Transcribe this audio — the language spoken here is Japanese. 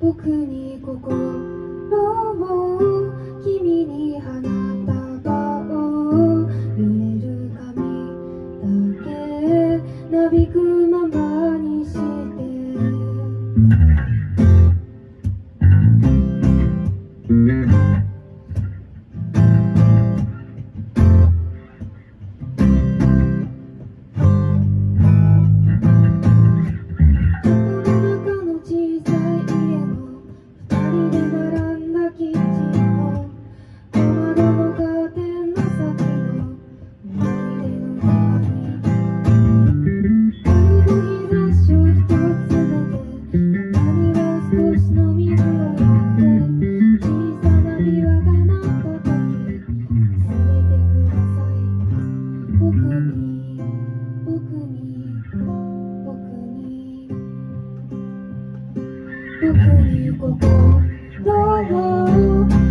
僕に心を君に放った顔揺れる髪だけなびくままにしてどこへ行こうどう